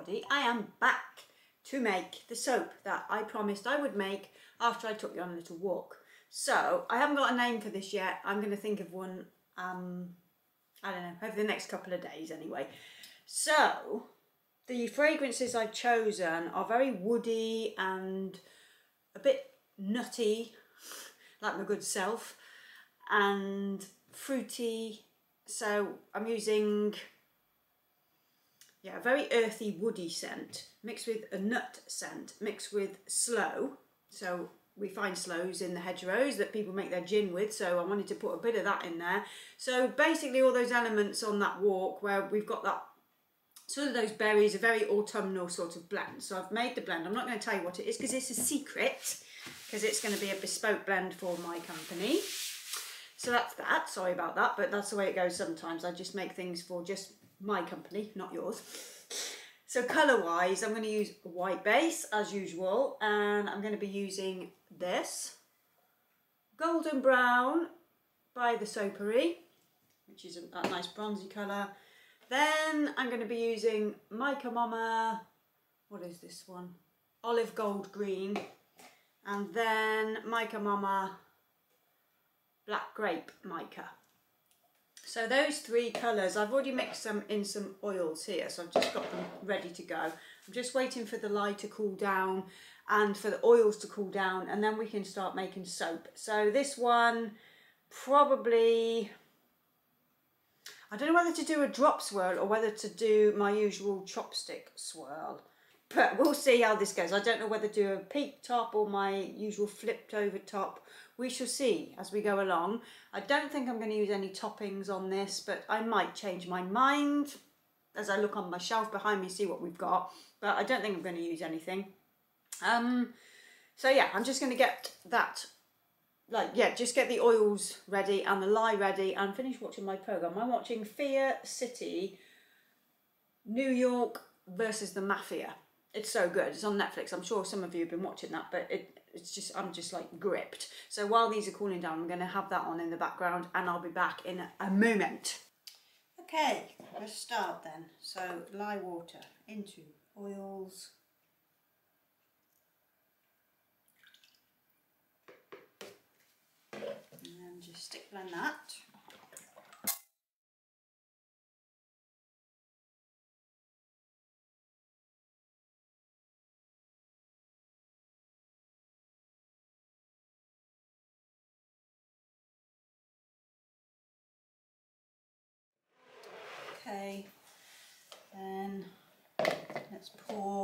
everybody. I am back to make the soap that I promised I would make after I took you on a little walk. So I haven't got a name for this yet. I'm going to think of one, um, I don't know, over the next couple of days anyway. So the fragrances I've chosen are very woody and a bit nutty, like my good self, and fruity. So I'm using yeah, a very earthy woody scent mixed with a nut scent mixed with sloe. So we find sloes in the hedgerows that people make their gin with so I wanted to put a bit of that in there. So basically all those elements on that walk where we've got that sort of those berries, a very autumnal sort of blend. So I've made the blend. I'm not going to tell you what it is because it's a secret because it's going to be a bespoke blend for my company. So that's that. Sorry about that, but that's the way it goes sometimes. I just make things for just my company, not yours. So colour wise, I'm going to use white base as usual and I'm going to be using this golden brown by the Soapery, which is a nice bronzy colour. Then I'm going to be using Mica Moma, what is this one? Olive Gold Green. And then Mica Moma Black Grape Mica. So those three colours, I've already mixed them in some oils here, so I've just got them ready to go. I'm just waiting for the lye to cool down and for the oils to cool down and then we can start making soap. So this one probably, I don't know whether to do a drop swirl or whether to do my usual chopstick swirl. But we'll see how this goes. I don't know whether to do a peak top or my usual flipped over top. We shall see as we go along. I don't think I'm going to use any toppings on this, but I might change my mind as I look on my shelf behind me, see what we've got. But I don't think I'm going to use anything. Um, so yeah, I'm just going to get that, like, yeah, just get the oils ready and the lye ready and finish watching my program. I'm watching Fear City, New York versus the Mafia. It's so good. It's on Netflix. I'm sure some of you have been watching that, but it, it's just, I'm just like gripped. So while these are cooling down, I'm going to have that on in the background and I'll be back in a moment. Okay, let's start then. So lye water into oils. And then just stick blend that.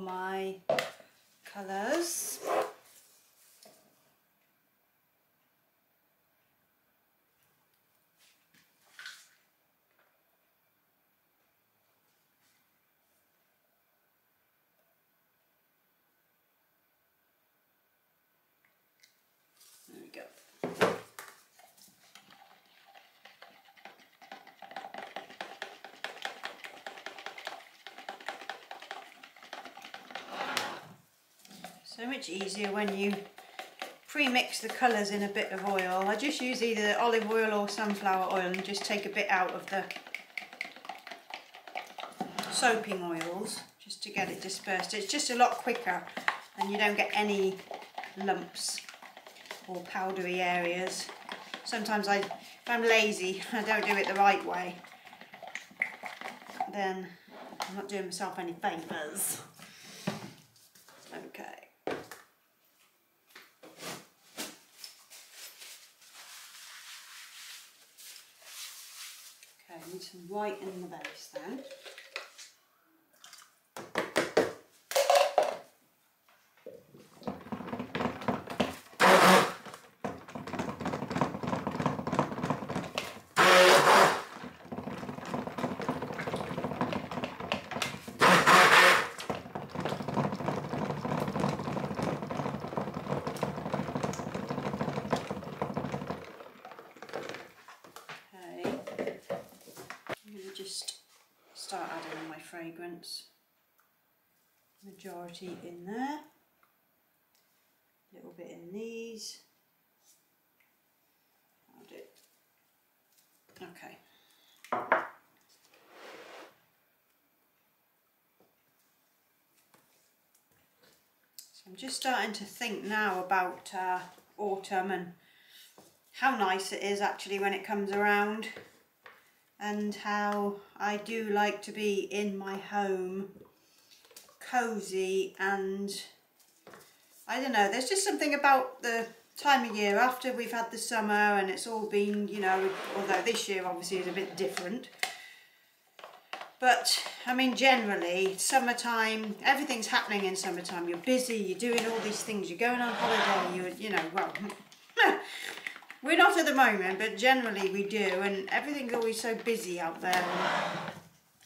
My colours. There we go. So much easier when you pre-mix the colours in a bit of oil. I just use either olive oil or sunflower oil and just take a bit out of the soaping oils just to get it dispersed. It's just a lot quicker and you don't get any lumps or powdery areas. Sometimes I, if I'm lazy, I don't do it the right way, then I'm not doing myself any favours. Okay. Okay, I need some white in the base then. Okay, I'm going to just start adding my fragrance. Majority in there, a little bit in these. I'll do. Okay. So I'm just starting to think now about uh, autumn and how nice it is actually when it comes around and how I do like to be in my home cozy and I don't know there's just something about the time of year after we've had the summer and it's all been you know although this year obviously is a bit different. But I mean generally summertime everything's happening in summertime. You're busy you're doing all these things you're going on holiday you're, you know well we're not at the moment but generally we do and everything's always so busy out there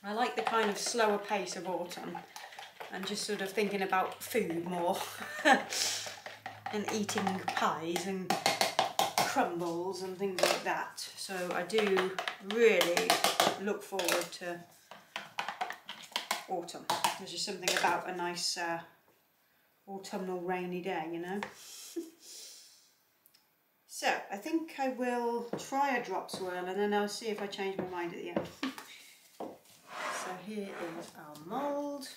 I like the kind of slower pace of autumn and just sort of thinking about food more and eating pies and crumbles and things like that. So I do really look forward to autumn. There's just something about a nice uh, autumnal rainy day, you know. so I think I will try a drop swirl and then I'll see if I change my mind at the end. so here is our mould.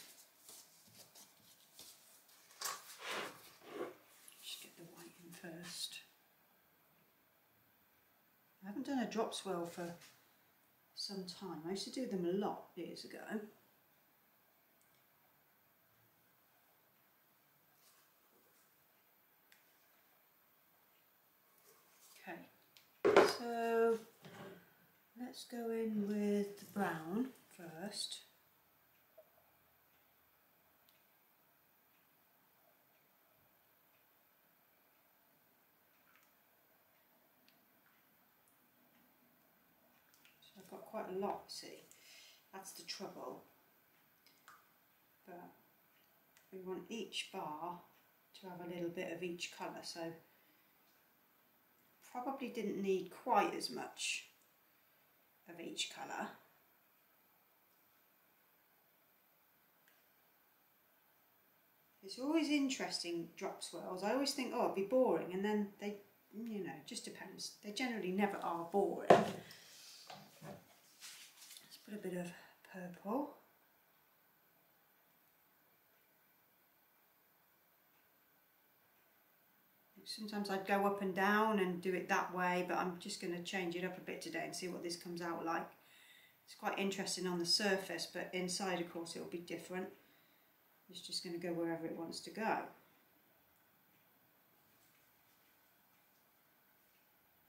Just get the white in first. I haven't done a drop swirl for some time. I used to do them a lot years ago. Okay, so let's go in with the brown first. So I've got quite a lot, see. That's the trouble. But we want each bar to have a little bit of each colour, so probably didn't need quite as much of each colour. It's always interesting drop swirls. I always think, oh, it'd be boring, and then they, you know, just depends. They generally never are boring Let's put a bit of purple. Sometimes I'd go up and down and do it that way, but I'm just going to change it up a bit today and see what this comes out like. It's quite interesting on the surface, but inside, of course, it'll be different. It's just going to go wherever it wants to go.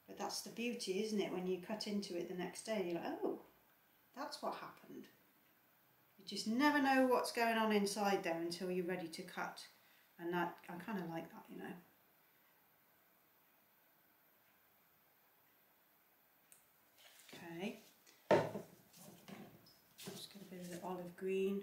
But that's the beauty, isn't it? When you cut into it the next day, you're like, oh, that's what happened. You just never know what's going on inside there until you're ready to cut. And that I kind of like that, you know. Okay. Just get a bit of the olive green.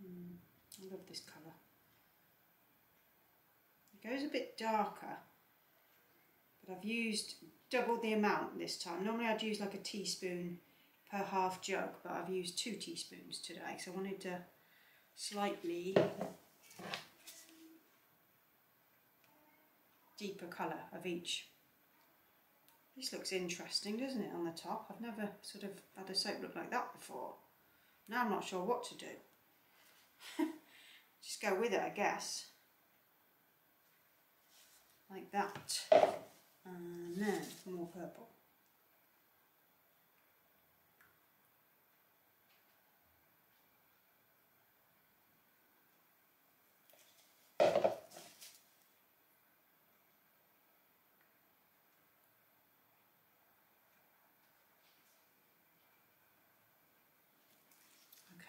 Hmm, I love this colour. It goes a bit darker, but I've used double the amount this time. Normally I'd use like a teaspoon per half jug, but I've used two teaspoons today, so I wanted to slightly deeper colour of each. This looks interesting, doesn't it, on the top? I've never sort of had a soap look like that before. Now I'm not sure what to do. just go with it I guess like that Uh, and then more purple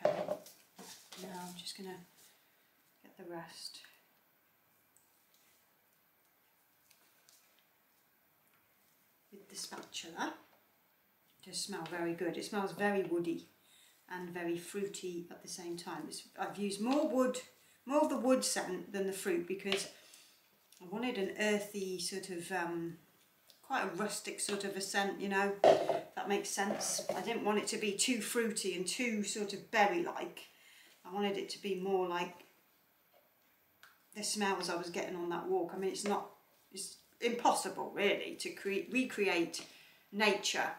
Okay, now I'm just going to get the rest. With the spatula, it does smell very good. It smells very woody and very fruity at the same time. It's, I've used more wood, more of the wood scent than the fruit because I wanted an earthy sort of, um, quite a rustic sort of a scent, you know, that makes sense. I didn't want it to be too fruity and too sort of berry-like. I wanted it to be more like the smells I was getting on that walk. I mean, it's not, it's impossible really to create recreate nature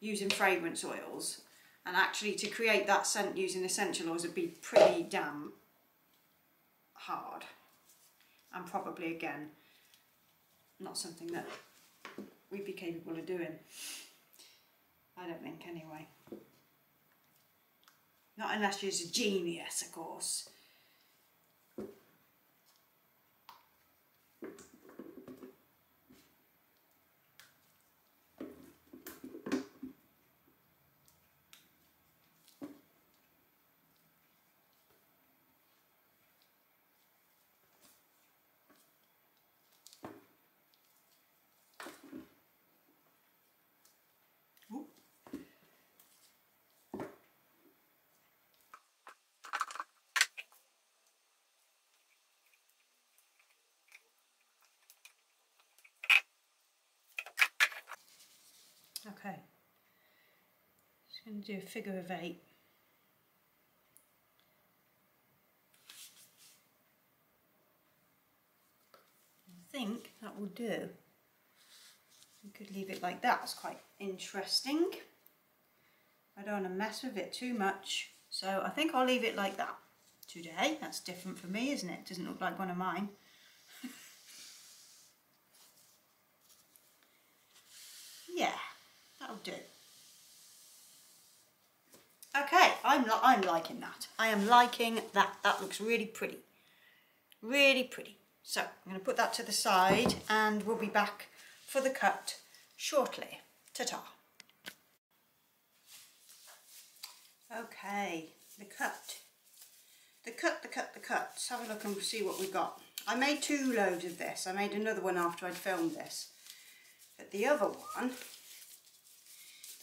using fragrance oils and actually to create that scent using essential oils would be pretty damn hard. And probably again not something that we'd be capable of doing I don't think anyway. Not unless you're a genius of course Okay, just going to do a figure of eight. I think that will do. You could leave it like that, it's quite interesting. I don't want to mess with it too much, so I think I'll leave it like that today. That's different for me, isn't it? Doesn't look like one of mine. yeah. That'll do. Okay, I'm, I'm liking that. I am liking that. That looks really pretty. Really pretty. So I'm going to put that to the side and we'll be back for the cut shortly. Ta-ta. Okay, the cut. The cut, the cut, the cut. Let's have a look and see what we got. I made two loads of this. I made another one after I'd filmed this. But the other one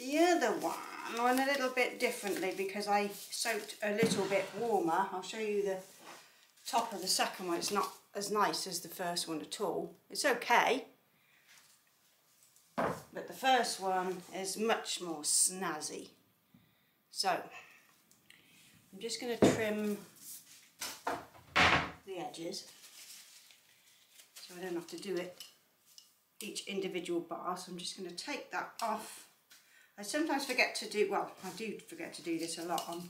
the other one went a little bit differently because I soaked a little bit warmer. I'll show you the top of the second one. It's not as nice as the first one at all. It's okay. But the first one is much more snazzy. So, I'm just going to trim the edges so I don't have to do it each individual bar. So I'm just going to take that off I sometimes forget to do, well, I do forget to do this a lot on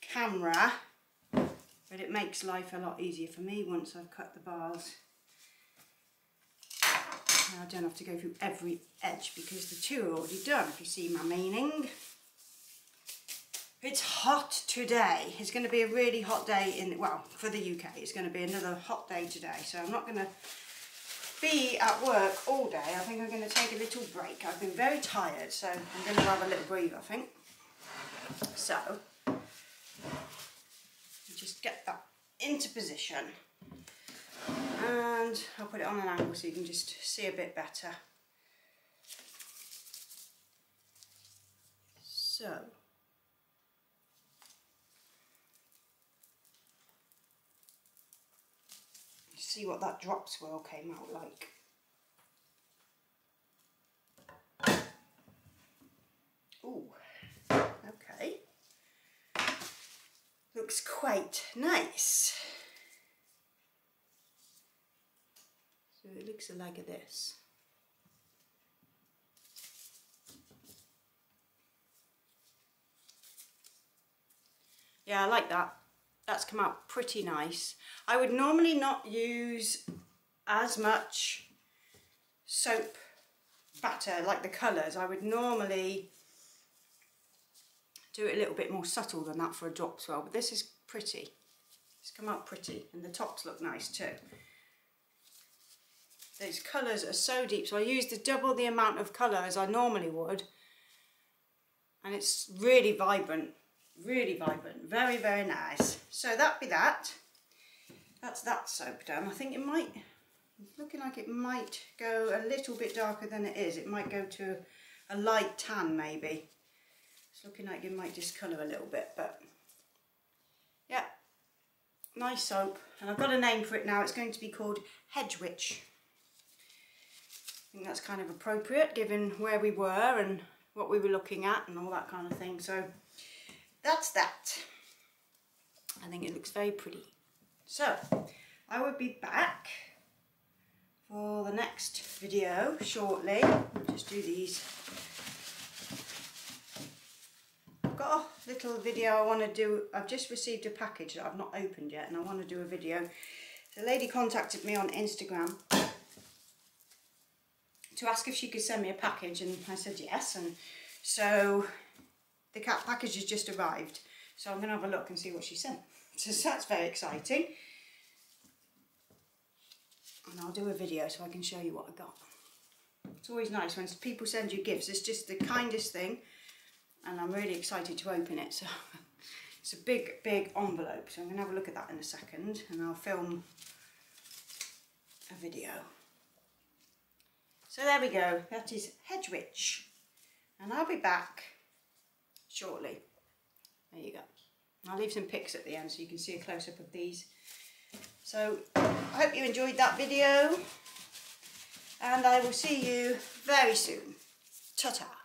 camera, but it makes life a lot easier for me once I've cut the bars. Now I don't have to go through every edge because the two are already done, if you see my meaning. It's hot today. It's going to be a really hot day in, well, for the UK. It's going to be another hot day today. So I'm not going to be at work all day. I think I'm going to take a little break. I've been very tired, so I'm going to have a little breathe, I think. So, just get that into position. And I'll put it on an angle so you can just see a bit better. So, see what that drop swirl came out like. Ooh, okay. Looks quite nice. So it looks like this. Yeah, I like that that's come out pretty nice. I would normally not use as much soap batter like the colours. I would normally do it a little bit more subtle than that for a drop swirl, but this is pretty. It's come out pretty and the tops look nice too. These colours are so deep, so I used double the amount of colour as I normally would and it's really vibrant really vibrant very very nice. So that be that. That's that soap done. I think it might looking like it might go a little bit darker than it is. It might go to a light tan maybe. It's looking like it might discolour a little bit but yeah nice soap. And I've got a name for it now. It's going to be called Hedge Witch I think that's kind of appropriate given where we were and what we were looking at and all that kind of thing. So that's that. I think it looks very pretty. So I will be back for the next video shortly. I'll just do these. I've got a little video I want to do. I've just received a package that I've not opened yet and I want to do a video. The lady contacted me on Instagram to ask if she could send me a package and I said yes and so the cat package has just arrived so I'm going to have a look and see what she sent. So that's very exciting and I'll do a video so I can show you what I got. It's always nice when people send you gifts. It's just the kindest thing and I'm really excited to open it. So it's a big, big envelope. So I'm going to have a look at that in a second and I'll film a video. So there we go. That is Hedgewitch. And I'll be back shortly. There you go. I'll leave some pics at the end so you can see a close-up of these. So I hope you enjoyed that video and I will see you very soon. Ta-ta.